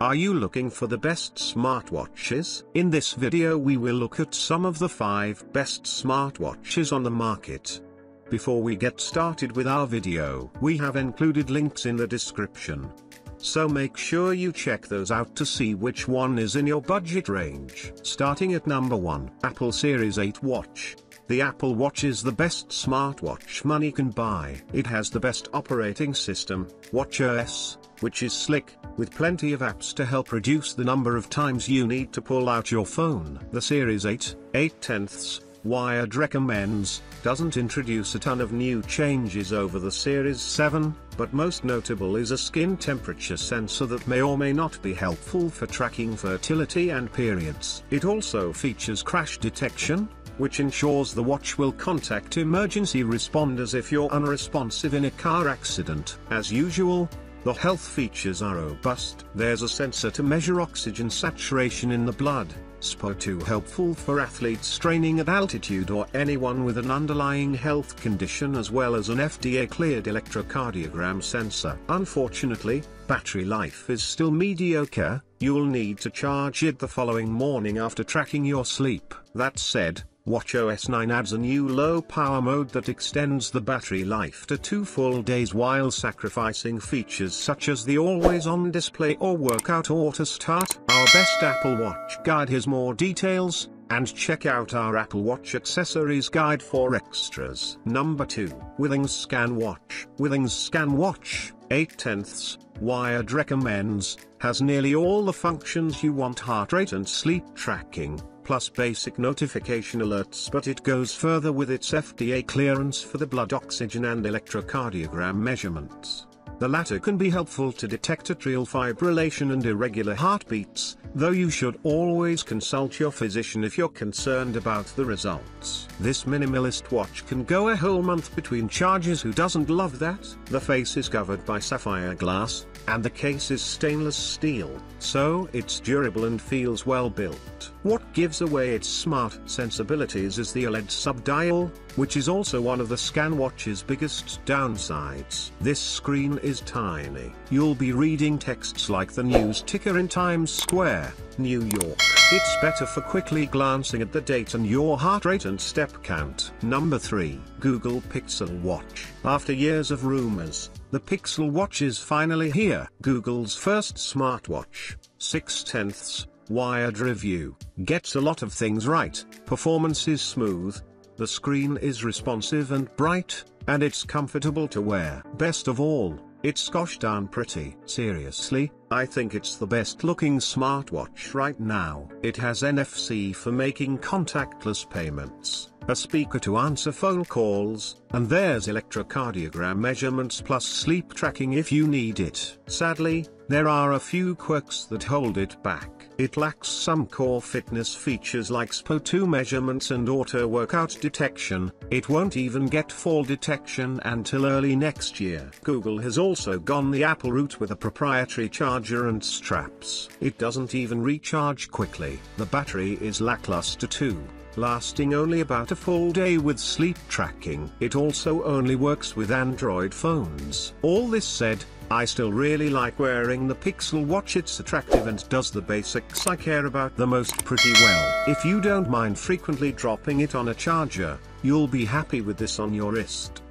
Are you looking for the best smartwatches? In this video we will look at some of the 5 best smartwatches on the market. Before we get started with our video, we have included links in the description. So make sure you check those out to see which one is in your budget range. Starting at number 1, Apple Series 8 Watch. The Apple Watch is the best smartwatch money can buy. It has the best operating system, WatchOS, which is slick, with plenty of apps to help reduce the number of times you need to pull out your phone. The Series 8, 8 tenths, Wired recommends, doesn't introduce a ton of new changes over the Series 7, but most notable is a skin temperature sensor that may or may not be helpful for tracking fertility and periods. It also features crash detection, which ensures the watch will contact emergency responders if you're unresponsive in a car accident. As usual, the health features are robust. There's a sensor to measure oxygen saturation in the blood, SpO2 helpful for athletes training at altitude or anyone with an underlying health condition as well as an FDA-cleared electrocardiogram sensor. Unfortunately, battery life is still mediocre, you'll need to charge it the following morning after tracking your sleep. That said, WatchOS 9 adds a new low-power mode that extends the battery life to two full days while sacrificing features such as the always-on display or workout auto start. Our best Apple Watch guide has more details, and check out our Apple Watch accessories guide for extras. Number 2. Withings Scan Watch. Withings Scan Watch, 8 tenths, Wired recommends, has nearly all the functions you want heart rate and sleep tracking, plus basic notification alerts but it goes further with its FDA clearance for the blood oxygen and electrocardiogram measurements. The latter can be helpful to detect atrial fibrillation and irregular heartbeats, though you should always consult your physician if you're concerned about the results. This minimalist watch can go a whole month between charges who doesn't love that? The face is covered by sapphire glass, and the case is stainless steel, so it's durable and feels well built. What gives away its smart sensibilities is the OLED subdial, which is also one of the ScanWatch's biggest downsides. This screen is tiny. You'll be reading texts like the news ticker in Times Square, New York. It's better for quickly glancing at the date and your heart rate and step count. Number 3. Google Pixel Watch. After years of rumors, the Pixel Watch is finally here. Google's first smartwatch, 6 tenths, Wired review, gets a lot of things right. Performance is smooth, the screen is responsive and bright, and it's comfortable to wear. Best of all, it's gosh darn pretty. Seriously, I think it's the best looking smartwatch right now. It has NFC for making contactless payments, a speaker to answer phone calls, and there's electrocardiogram measurements plus sleep tracking if you need it. Sadly, there are a few quirks that hold it back. It lacks some core fitness features like SpO2 measurements and auto workout detection, it won't even get fall detection until early next year. Google has also gone the Apple route with a proprietary charger and straps. It doesn't even recharge quickly. The battery is lackluster too lasting only about a full day with sleep tracking. It also only works with Android phones. All this said, I still really like wearing the Pixel Watch it's attractive and does the basics I care about the most pretty well. If you don't mind frequently dropping it on a charger, you'll be happy with this on your wrist.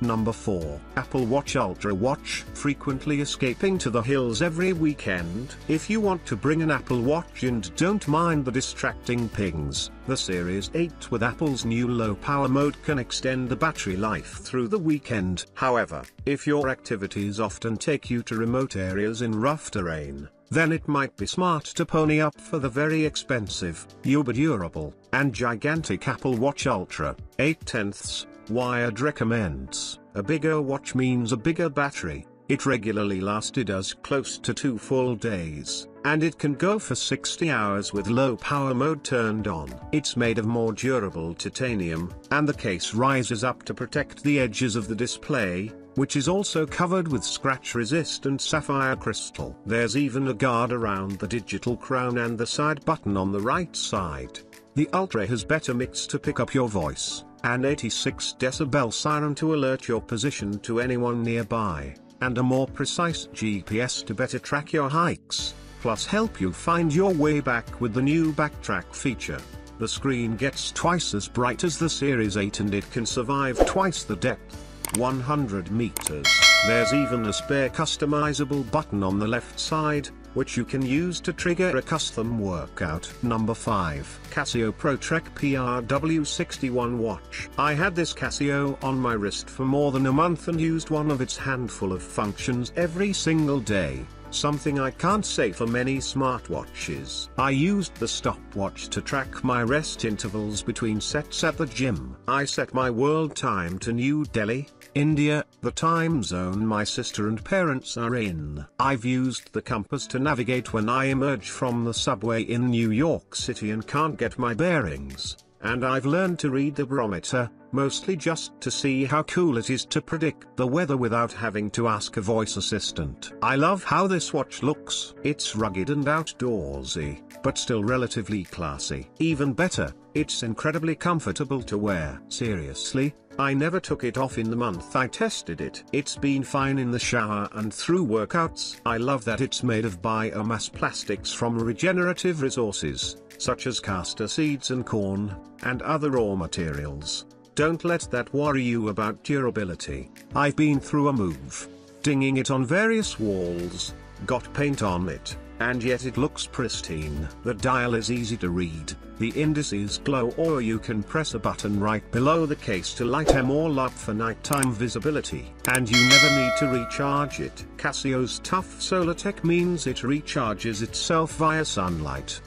Number 4. Apple Watch Ultra Watch. Frequently escaping to the hills every weekend. If you want to bring an Apple Watch and don't mind the distracting pings, the Series 8 with Apple's new low power mode can extend the battery life through the weekend. However, if your activities often take you to remote areas in rough terrain, then it might be smart to pony up for the very expensive, uber durable, and gigantic Apple Watch Ultra, 8 tenths, Wired recommends, a bigger watch means a bigger battery, it regularly lasted us close to two full days, and it can go for 60 hours with low power mode turned on. It's made of more durable titanium, and the case rises up to protect the edges of the display, which is also covered with scratch-resistant sapphire crystal. There's even a guard around the digital crown and the side button on the right side. The Ultra has better mics to pick up your voice an 86 decibel siren to alert your position to anyone nearby, and a more precise GPS to better track your hikes, Plus help you find your way back with the new backtrack feature. The screen gets twice as bright as the Series 8 and it can survive twice the depth. 100 meters. There's even a spare customizable button on the left side, which you can use to trigger a custom workout. Number 5. Casio ProTrek PRW61 watch. I had this Casio on my wrist for more than a month and used one of its handful of functions every single day something I can't say for many smartwatches. I used the stopwatch to track my rest intervals between sets at the gym. I set my world time to New Delhi, India, the time zone my sister and parents are in. I've used the compass to navigate when I emerge from the subway in New York City and can't get my bearings. And I've learned to read the barometer, mostly just to see how cool it is to predict the weather without having to ask a voice assistant. I love how this watch looks. It's rugged and outdoorsy, but still relatively classy. Even better, it's incredibly comfortable to wear. Seriously, I never took it off in the month I tested it. It's been fine in the shower and through workouts. I love that it's made of biomass plastics from regenerative resources, such as castor seeds and corn, and other raw materials. Don't let that worry you about durability. I've been through a move. Dinging it on various walls, got paint on it, and yet it looks pristine. The dial is easy to read, the indices glow or you can press a button right below the case to light them all up for nighttime visibility. And you never need to recharge it. Casio's tough solar tech means it recharges itself via sunlight.